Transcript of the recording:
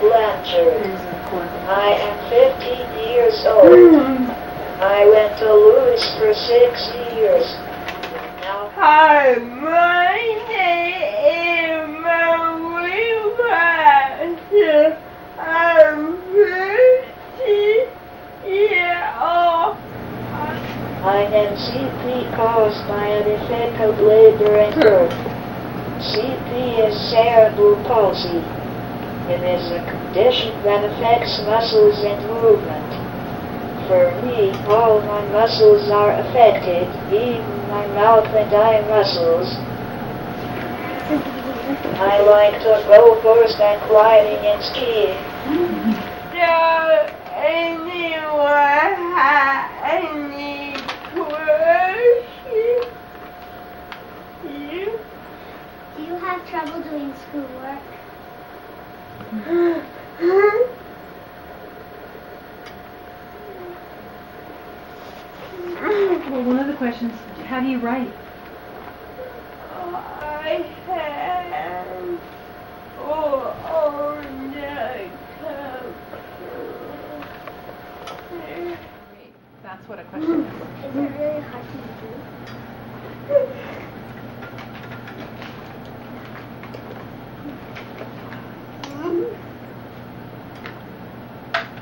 Blanchard. I am 15 years old. Hmm. I went to Lewis for six years. Now Hi, my name is Marie Baxter. I'm 50 years old. I am CP caused by a defect of labor and birth. CP is cerebral palsy. It is a condition that affects muscles and movement. For me, all my muscles are affected, even my mouth and eye muscles. I like to go first and gliding and skiing. Does anyone have any questions? You? Do you have trouble doing schoolwork? Well, one of the questions, how do you write? I have oh, on the. That's what a question is. Is it really hard to do? All you